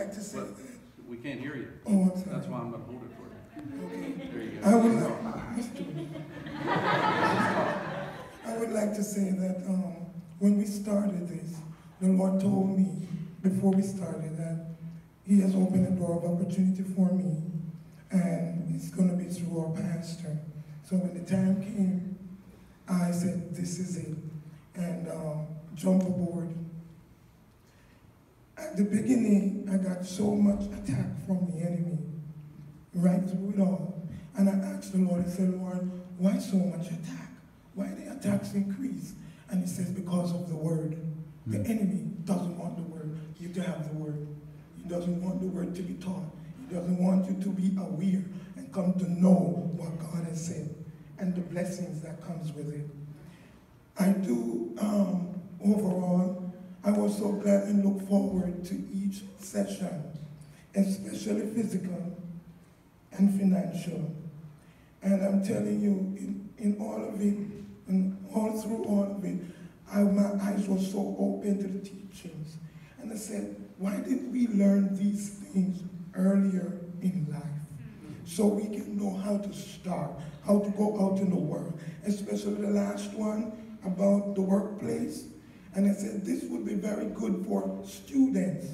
like to say But we can't hear you. Oh, I'm sorry. That's why I'm gonna hold it for you. Okay. There you I would like, I would like to say that um, when we started this, the Lord told me before we started that He has opened a door of opportunity for me, and it's going to be through our pastor. So when the time came, I said, "This is it," and um, jump aboard. At the beginning, I got so much attack from the enemy, right through it all. And I asked the Lord, I said, Lord, why so much attack? Why the attacks increase? And he says, because of the word. The enemy doesn't want the word, you to have the word. He doesn't want the word to be taught. He doesn't want you to be aware and come to know what God has said and the blessings that comes with it. I do, um, overall, I was so glad and look forward to each session, especially physical and financial. And I'm telling you, in, in all of it, and all through all of it, I, my eyes were so open to the teachings. And I said, why didn't we learn these things earlier in life? So we can know how to start, how to go out in the world, especially the last one about the workplace. And I said, this would be very good for students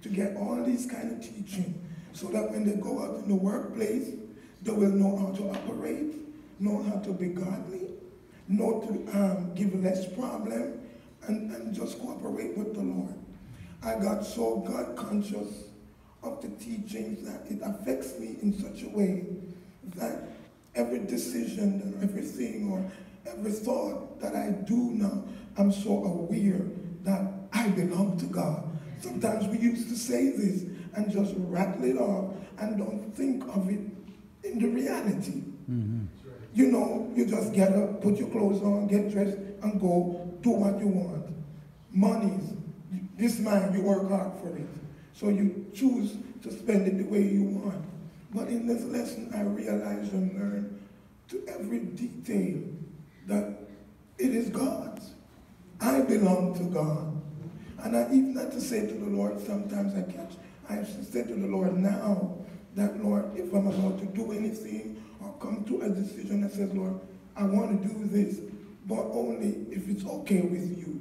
to get all these kind of teaching so that when they go out in the workplace, they will know how to operate, know how to be godly, know to um, give less problem, and, and just cooperate with the Lord. I got so God conscious of the teachings that it affects me in such a way that every decision and everything or every thought that I do now, I'm so aware that I belong to God. Sometimes we used to say this and just rattle it off and don't think of it in the reality. Mm-hmm. You know, you just get up, put your clothes on, get dressed, and go do what you want. Money, this man, you work hard for it. So you choose to spend it the way you want. But in this lesson, I realized and learned to every detail that it is God's. I belong to God. And I even had to say to the Lord, sometimes I catch, I have to say to the Lord now that, Lord, if I'm about to do anything or come to a decision that says, Lord, I want to do this, but only if it's okay with you.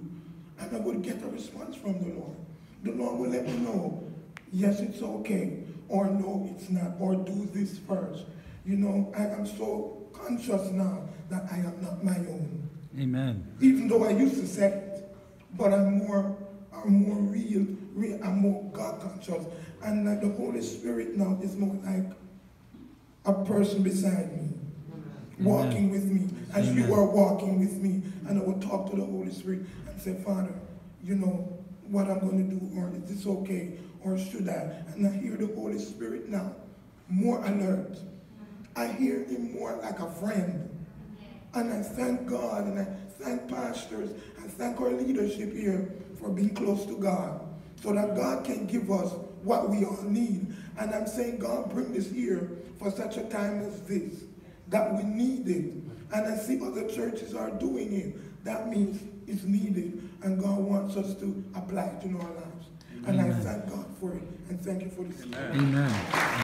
And I would get a response from the Lord. The Lord will let me know, yes, it's okay, or no, it's not, or do this first. You know, I am so conscious now that I am not my own. Amen. Even though I used to say it, but I'm more, I'm more real, real I'm more God conscious. And like the Holy Spirit now is more like a person beside me, walking with me, as you are walking with me. And I will talk to the Holy Spirit and say, Father, you know what I'm going to do, or is this okay, or should I? And I hear the Holy Spirit now, more alert. I hear him more like a friend. And I thank God and I thank pastors, I thank our leadership here for being close to God so that God can give us what we all need. And I'm saying, God, bring this here for such a time as this, that we need it. And I see other churches are doing it. That means it's needed. And God wants us to apply it in our lives. And I thank God for it. And thank you for this. Amen. Amen.